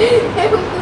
Hep